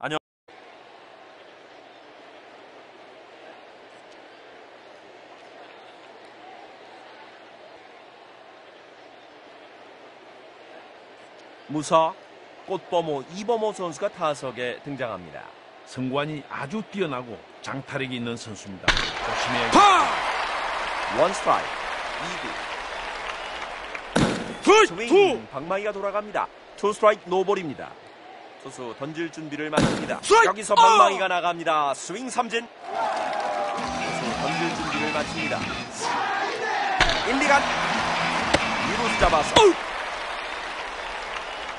안녕. 무사 꽃범호 이범호 선수가 타석에 등장합니다. 성관이 아주 뛰어나고 장타력이 있는 선수입니다. 조심해야 원 스트라이크 2구 스윙 방망이가 돌아갑니다. 투 스트라이크 노볼입니다. 투수 던질 준비를 마칩니다. 여기서 방망이가 나갑니다. 스윙 삼진. 투수 던질 준비를 마칩니다. 1, 2간 2루수 잡아서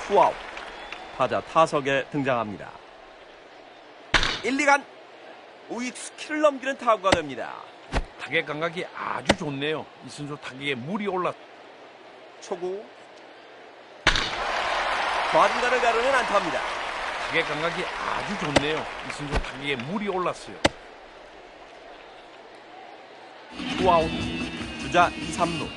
투아웃 타자 타석에 등장합니다. 1, 2간 우익수 키를 넘기는 타구가 됩니다. 타격 감각이 아주 좋네요. 이 선수 타격에 물이 올라 초구 좌중간을 가르는 안타입니다. 타격 감각이 아주 좋네요. 이 선수 타격에 물이 올랐어요. 투아웃 주자 2, 3루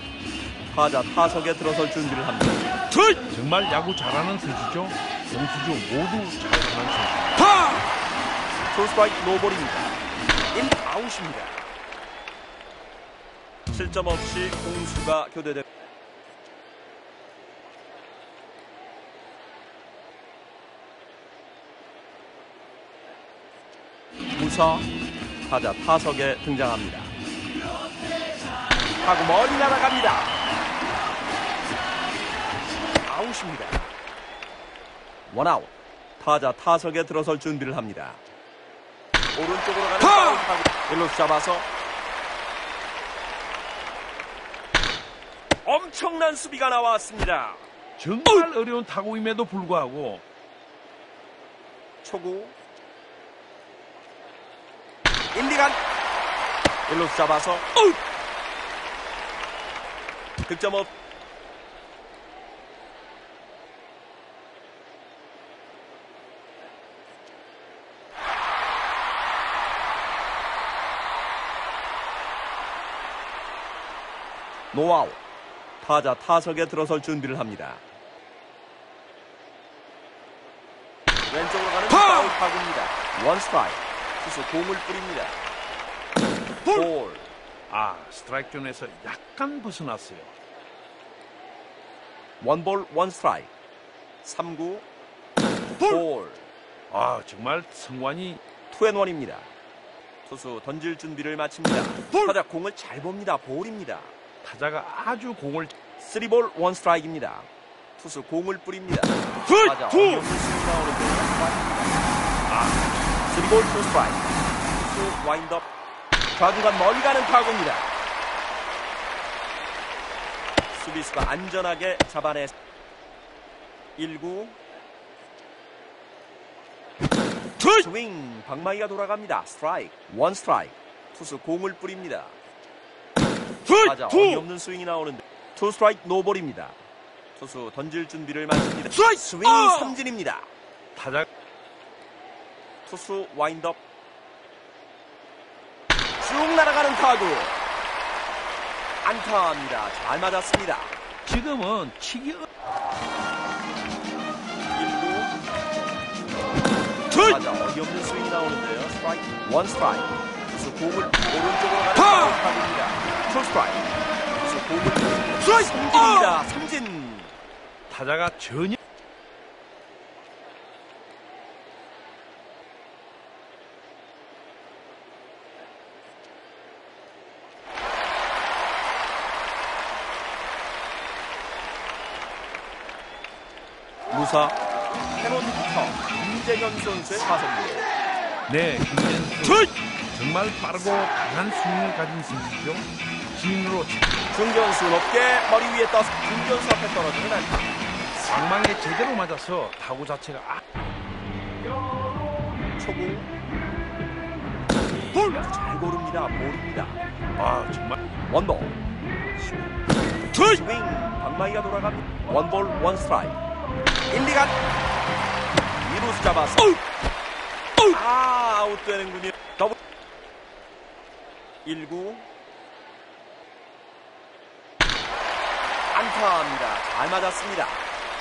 타자 타석에 들어설 준비를 합니다. 정말 야구 잘하는 선수죠. 공수주 모두 잘하는 선수. 투 스트라이크 노볼입니다. 1 아웃입니다. 실점 없이 공수가 교대됩니다. 무사 타자 타석에 등장합니다. 하고 멀리 날아갑니다. 아웃입니다. 원아웃. 타자 타석에 들어설 준비를 합니다. 오른쪽으로 가는 파울 타구 일로 잡아서 엄청난 수비가 나왔습니다. 정말 어려운 타구임에도 불구하고 초구 1, 2간 일로 잡아서 득점 없 노아웃 타자 타석에 들어설 준비를 합니다. 왼쪽으로 가는 파울 타구입니다. 원 스트라이크. 투수 공을 뿌립니다. 볼. 아 스트라이크 존에서 약간 벗어났어요. 원볼 원 스트라이크. 3구 볼. 아 정말 선구안이 two and one입니다. 투수 던질 준비를 마칩니다. 타자 공을 잘 봅니다. 볼입니다. 타자가 아주 공을 3볼 원 스트라이크입니다. 투수 공을 뿌립니다. 타자 볼 투 스트라이크. 투수 와인드업. 좌중간 멀리 가는 타구입니다. 수비수가 안전하게 잡아내 1구 스윙 방망이가 돌아갑니다. 스트라이크 원 스트라이크 투수 공을 뿌립니다. 맞아 어이없는 스윙이 나오는데 투 스트라이크 노볼입니다. 투수 던질 준비를 마칩니다. 스윙 삼진입니다. 타자 투수 와인드업. 쭉 날아가는 타구. 안타입니다. 잘 맞았습니다. 지금은 치기 어- 1구 맞아 어이없는 스윙이 나오는데요. 스트라이크. 원 스트라이크. 투수 공을 오른쪽으로 가는 타구입니다. 투 스트라이크. 투수 공을 삼진입니다. 삼진. 타자가 전혀 무사 캐논부터 김재현 선수의 타선입니다. 네 김현수 정말 빠르고 강한 스윙을 가진 선수죠. 진으로 중견수 높게 머리 위에 떠서 중견수 앞에 떨어지는 안타. 방망이에 제대로 맞아서 타구 자체가 아, 초구 볼! 아주 잘 고릅니다. 볼입니다. 아 정말 원볼 스윙 방망이가 돌아갑니다. 원볼 원 스트라이크 1, 2간 2루수 잡아서 아 아웃되는군요. 더블 1구 안타입니다. 잘 맞았습니다.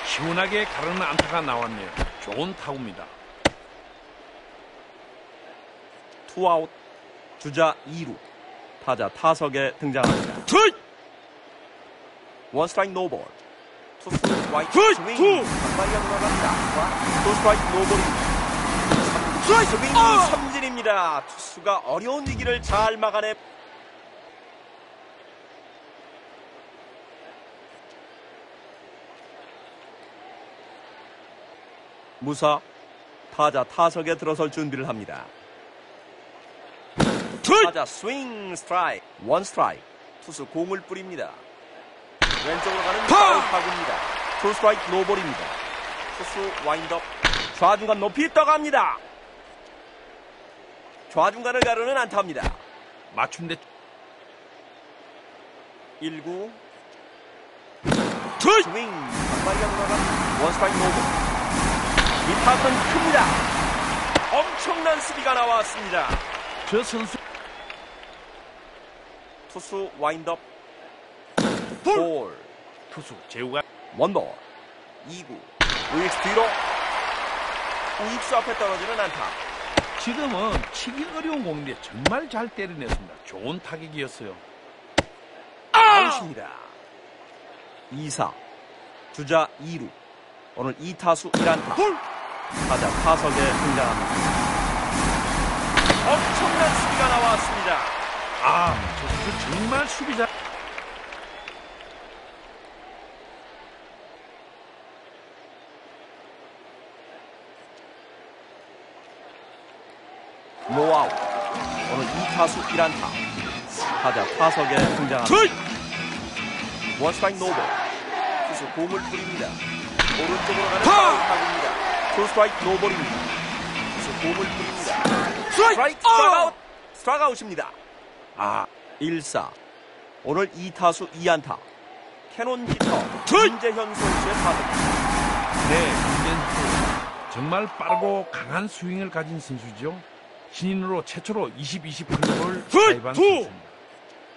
시원하게 가르는 안타가 나왔네요. 좋은 타구입니다. 투아웃 주자 2루 타자 타석에 등장합니다. 원 스트라이크 노볼 투수 투! 스윙 투! 방망이가 돌아갑니다. 투 스트라이크 노볼입니다. 스윙 아! 삼진입니다. 투수가 어려운 위기를 잘 막아내 무사 타자 타석에 들어설 준비를 합니다. 타자 스윙 스트라이크 원 스트라이크 투수 공을 뿌립니다. 왼쪽으로 가는 파울 타구입니다. 투 스트라이크 노볼입니다. 투수 와인드업 좌중간 높이 떠갑니다. 좌중간을 가르는 안타입니다. 맞춤대 1구 스윙 방망이가 돌아간 원 스트라이크 노볼 이 타구는 큽니다. 엄청난 수비가 나왔습니다. 저 선수 투수 와인드업 볼! 볼. 투수 제구가 원볼. 2구. 우익수 뒤로. 우익수 앞에 떨어지는 안타. 지금은 치기 어려운 공인데 정말 잘 때려냈습니다. 좋은 타격이었어요. 아웃입니다. 2사. 주자 2루. 오늘 2타수 1안타. 타자 타석에 등장합니다. 엄청난 수비가 나왔습니다. 아, 저 정말 수비자. 노아웃 오늘 2 타수 1안타. 타자 타석에 등장합니다. 원스트라이크 노볼. 투수 공을 뿌립니다. 오른쪽으로 가는 타구입니다. 투스트라이크 노볼입니다. 투수 공을 뿌립니다. 스트라이크! 스트라이크아웃! 스트라이크아웃입니다. 아 1사. 오늘 2타수 2안타. 캐논 히터. 김재현 선수의 타석입니다 네, 김현수. 정말 빠르고 강한 스윙을 가진 선수죠. 신인으로 최초로 20-20 클럽을 가입한 선수입니다.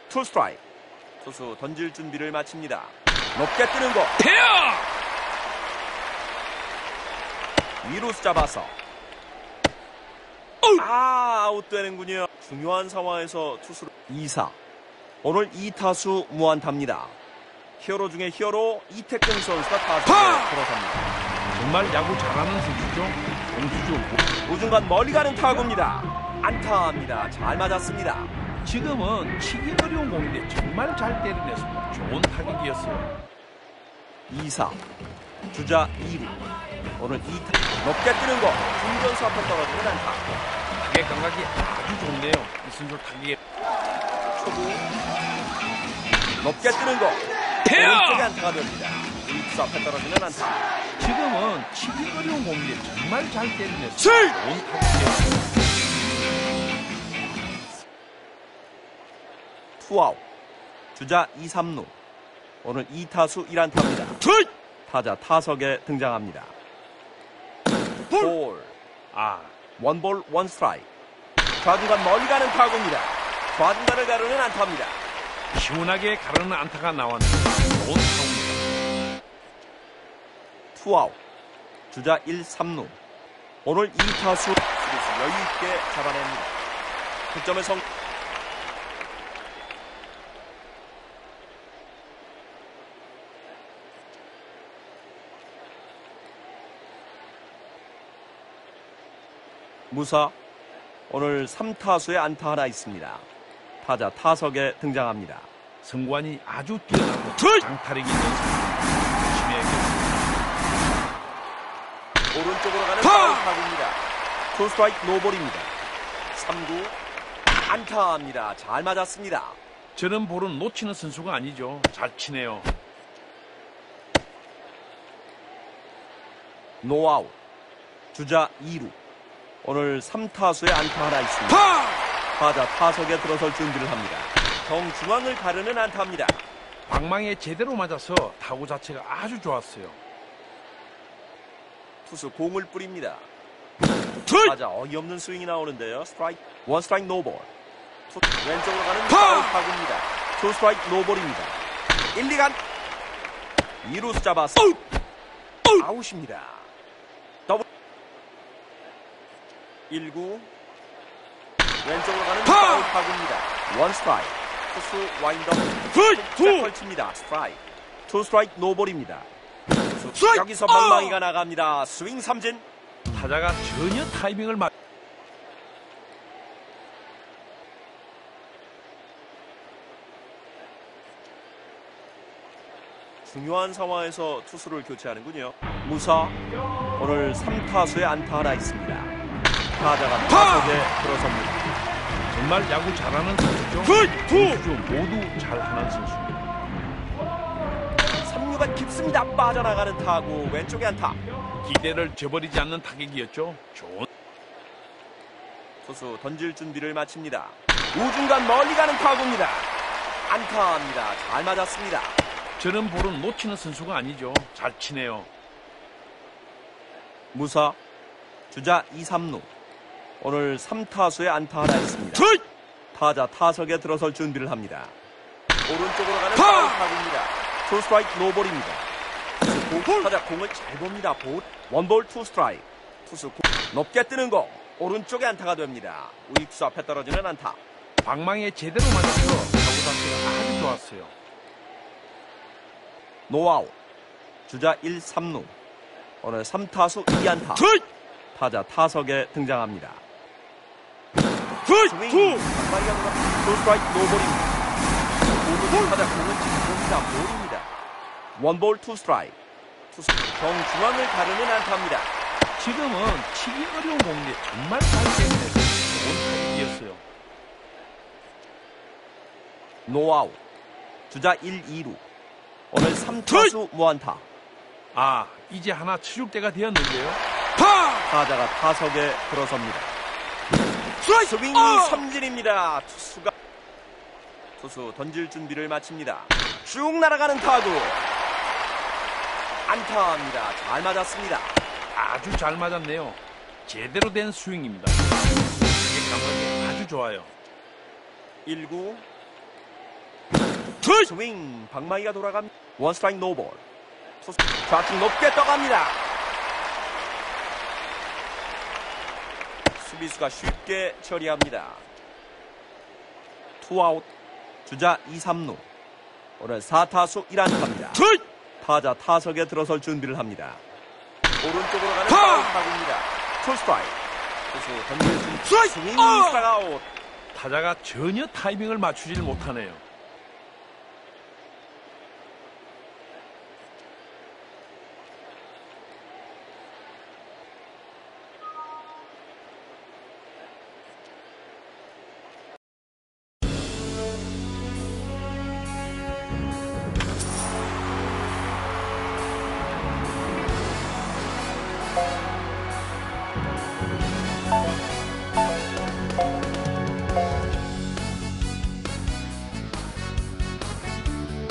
투 스트라이크. 투수 던질 준비를 마칩니다. 높게 뜨는 거. 페어! 2루수 잡아서. 아 아웃되는군요. 중요한 상황에서 투수를 2사. 오늘 2타수 무안타입니다. 히어로 중에 히어로 이택근 선수가 타석에 들어섭니다. 정말 야구 잘하는 선수죠. 공수주. 우중간 멀리 가는 타구입니다 안타입니다 잘 맞았습니다 지금은 치기 어려운 공인데 정말 잘 때려냈습니다. 좋은 타격이었어요. 2사 주자 2루 오늘 2타 높게 뜨는 거 중전수 앞에 떨어지는 안타 타격 감각이 아주 좋네요. 이 선수 타격에 초구 높게 뜨는 거! 오른쪽에 안타가 됩니다 우익수 앞에 떨어지는 안타 지금은 치기 어려운 공인데 정말 잘 타격이었어요. 투아웃 주자 2, 3루. 오늘 2타수 1안타입니다. 타자 타석에 등장합니다. 볼. 아, 원볼 원스트라이크. 좌중간 멀리 가는 타구입니다. 좌중간을 가르는 안타입니다. 시원하게 가르는 안타가 나왔는데 좋은 타구입니다. 투아웃. 주자 1, 3루. 오늘 2타수 수비수 여유있게 잡아냅니다. 득점의 성 무사 오늘 3타수에 안타 하나 있습니다. 타자 타석에 등장합니다. 선구안이 아주 뛰어나고 장타력이 있는 선수. 열심히 해야겠습니다. 오른 쪽으로 가는 파울 타구입니다. 투 스트라이크 노볼입니다. 3구 안타입니다. 잘 맞았습니다. 저런 볼은 놓치는 선수가 아니죠. 잘 치네요. 노아웃 주자 2루 오늘 3타수에 안타 하나 있습니다. 타자 타석에 들어설 준비를 합니다. 정중앙을 가르는 안타입니다. 방망이에 제대로 맞아서 타구 자체가 아주 좋았어요. 투수 공을 뿌립니다. 타자 어이없는 스윙이 나오는데요. 스트라이크 원 스트라이크 노볼 투, 왼쪽으로 가는 파울 타구입니다. 투 스트라이크 노볼입니다. 1, 2간 2루수 잡아서 아웃입니다. 더블 1구 왼쪽으로 가는 파! 파울 타구입니다. 원 스트라이크. 투수 와인더 헐! 툭 걸칩니다. 스트라이크. 투 스트라이크 노볼입니다. 투수 스트라이크! 여기서 아! 방망이가 나갑니다. 스윙 삼진. 타자가 전혀 타이밍을 맞. 중요한 상황에서 투수를 교체하는군요. 무사 오늘 3타수에 안타 하나 있습니다. 타자가 타석에 들어섭니다. 정말 야구 잘하는 선수죠. 선수 모두 잘하는 선수입니다. 3루가 깊습니다. 빠져나가는 타구 왼쪽에 안타. 기대를 저버리지 않는 타격이었죠. 좋은 투수 던질 준비를 마칩니다. 우중간 멀리 가는 타구입니다. 안타입니다. 잘 맞았습니다. 저런 볼은 놓치는 선수가 아니죠. 잘 치네요. 무사 주자 2, 3루 오늘 3타수에 안타 하나 있습니다. 타자 타석에 들어설 준비를 합니다. 오른쪽으로 가는 타구입니다. 투 스트라이크 노볼입니다. 투수 공, 타자 공을 잘 봅니다. 볼 원볼 투 스트라이크. 투수 공, 높게 뜨는 공 오른쪽에 안타가 됩니다. 우익수 앞에 떨어지는 안타. 방망이에 제대로 맞아서 타구 자체가 아주 좋았어요. 노아웃 주자 1, 3루 오늘 3타수 2안타 타자 타석에 등장합니다. 스윙 방망이가 돌아 투 스트라이크 노볼입니다. 오른 타자 공을 짚습니다. 원볼 투 스트라이크 투수 정중앙을 가르는 안타입니다. 지금은 치기 어려운 공인데 정말 잘 때문에 좋은 타격이었어요. 노아웃 주자 1, 2루 오늘 3타수 무안타 아, 이제 하나 칠 때가 되었는데요. 타자가 타석에 들어섭니다. 스윙 삼진입니다. 투수가 투수 던질 준비를 마칩니다. 쭉 날아가는 타구 안타입니다. 잘 맞았습니다. 아주 잘 맞았네요. 제대로 된 스윙입니다. 타격 감각이 아주 좋아요. 1구 스윙 방망이가 돌아갑니다. 원 스트라이크 노볼 좌측 높게 떠갑니다. 수비수가 쉽게 처리합니다. 투아웃 주자 2, 3루 오늘 4타수 1안타입니다. 타자 타석에 들어설 준비를 합니다. 오른쪽으로 가는 파울 타구입니다. 투 스트라이크 투수 준비 스윙 아웃 타자가 전혀 타이밍을 맞추질 못하네요.